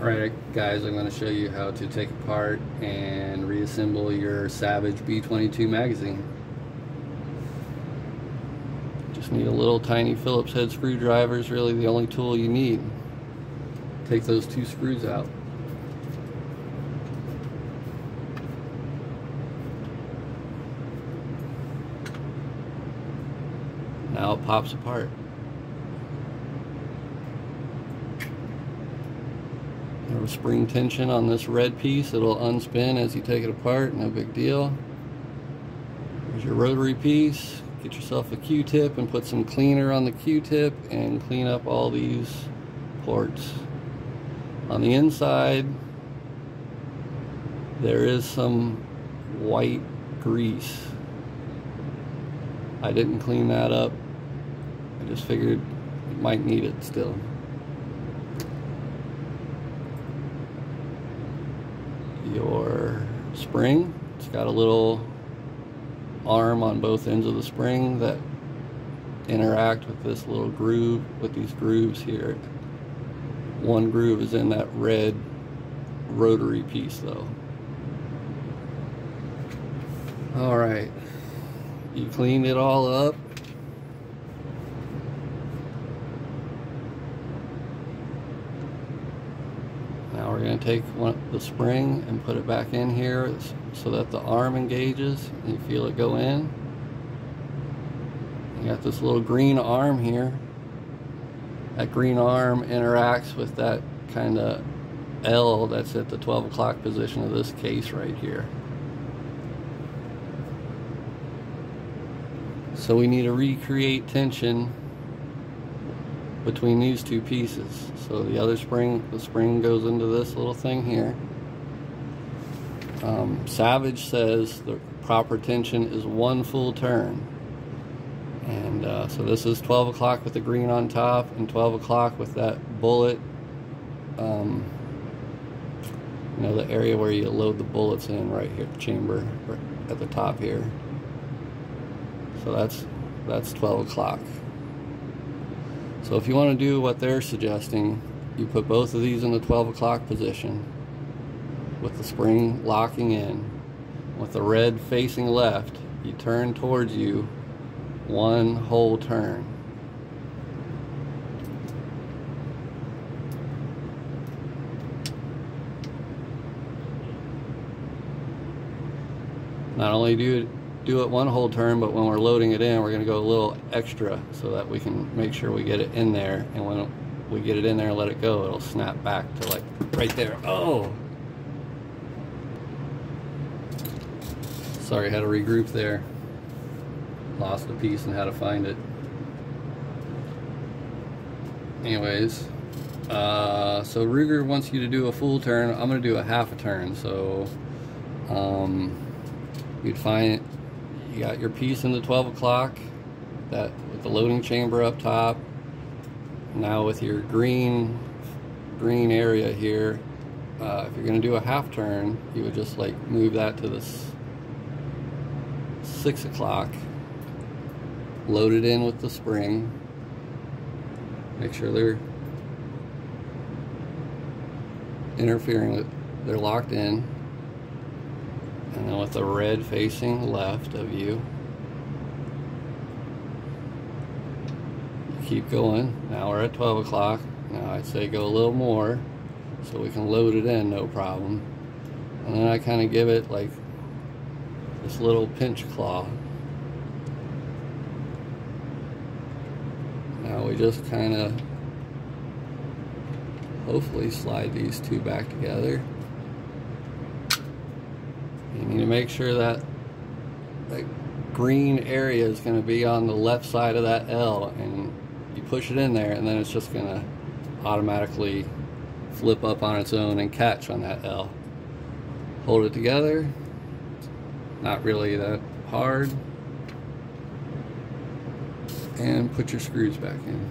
Alright guys, I'm going to show you how to take apart and reassemble your Savage B22 magazine. Just need a little tiny Phillips head screwdriver is really the only tool you need. Take those two screws out. Now it pops apart. Was spring tension on this red piece. It'll unspin as you take it apart. No big deal. Here's your rotary piece. Get yourself a Q-tip and put some cleaner on the Q-tip and clean up all these ports. On the inside, there is some white grease. I didn't clean that up. I just figured it might need it still. Your spring. It's got a little arm on both ends of the spring that interact with this little groove, with these grooves here. One groove is in that red rotary piece though. Alright, you cleaned it all up. Now we're going to take one, the spring and put it back in here so that the arm engages. And you feel it go in. You got this little green arm here. That green arm interacts with that kind of L that's at the 12 o'clock position of this case right here. So we need to recreate tension between these two pieces. So the other spring, the spring goes into this little thing here. Um, Savage says the proper tension is one full turn. And uh, so this is 12 o'clock with the green on top and 12 o'clock with that bullet, um, you know, the area where you load the bullets in right here, chamber at the top here. So that's, that's 12 o'clock. So if you want to do what they're suggesting, you put both of these in the 12 o'clock position with the spring locking in. With the red facing left, you turn towards you one whole turn. Not only do do it one whole turn, but when we're loading it in, we're going to go a little extra so that we can make sure we get it in there. And when we get it in there and let it go, it'll snap back to like right there. Oh! Sorry, had to regroup there. Lost a piece and had to find it. Anyways, uh, so Ruger wants you to do a full turn. I'm going to do a half a turn. So um, you'd find you got your piece in the 12 o'clock that with the loading chamber up top. Now with your green green area here uh, if you're going to do a half turn you would just like move that to this six o'clock load it in with the spring. Make sure they're interfering with they're locked in and then with the red facing left of you keep going. Now we're at 12 o'clock. Now I'd say go a little more so we can load it in no problem. And then I kind of give it like this little pinch claw. Now we just kind of hopefully slide these two back together you need to make sure that that green area is going to be on the left side of that L and you push it in there and then it's just going to automatically flip up on its own and catch on that L. Hold it together, not really that hard, and put your screws back in.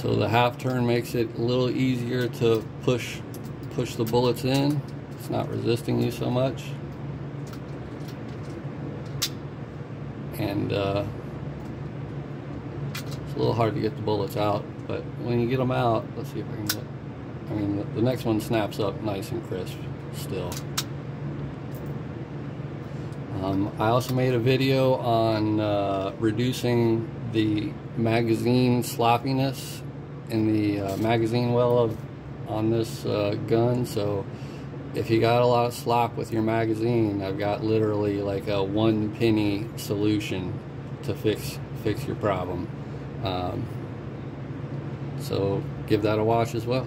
So the half turn makes it a little easier to push push the bullets in. It's not resisting you so much. And uh, it's a little hard to get the bullets out, but when you get them out, let's see if I can get, I mean, the, next one snaps up nice and crisp still. Um, I also made a video on uh, reducing the magazine sloppiness in the uh, magazine well of on this uh, gun so if you got a lot of slop with your magazine I've got literally like a one penny solution to fix fix your problem. Um, so give that a watch as well